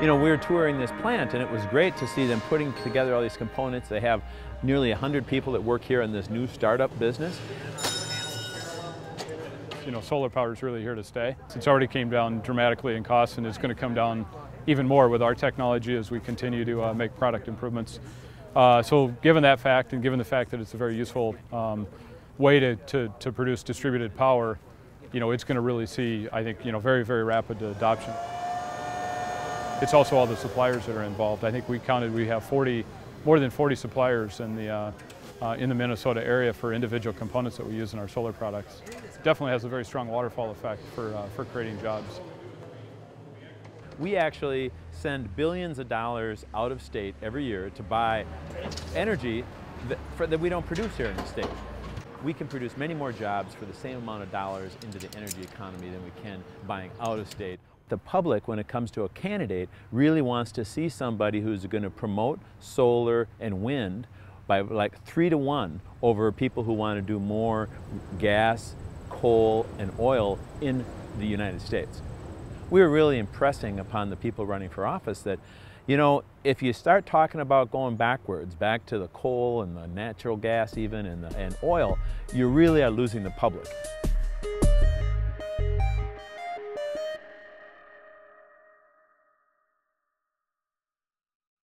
You know, we were touring this plant and it was great to see them putting together all these components. They have nearly 100 people that work here in this new startup business. You know, solar power is really here to stay. It's already came down dramatically in cost and it's going to come down even more with our technology as we continue to uh, make product improvements. Uh, so given that fact and given the fact that it's a very useful um, way to, to, to produce distributed power, you know, it's going to really see, I think, you know, very, very rapid adoption. It's also all the suppliers that are involved. I think we counted we have 40, more than 40 suppliers in the, uh, uh, in the Minnesota area for individual components that we use in our solar products. Definitely has a very strong waterfall effect for, uh, for creating jobs. We actually send billions of dollars out of state every year to buy energy that, for, that we don't produce here in the state. We can produce many more jobs for the same amount of dollars into the energy economy than we can buying out of state the public, when it comes to a candidate, really wants to see somebody who's going to promote solar and wind by like three to one over people who want to do more gas, coal, and oil in the United States. We were really impressing upon the people running for office that, you know, if you start talking about going backwards, back to the coal and the natural gas even and, the, and oil, you really are losing the public.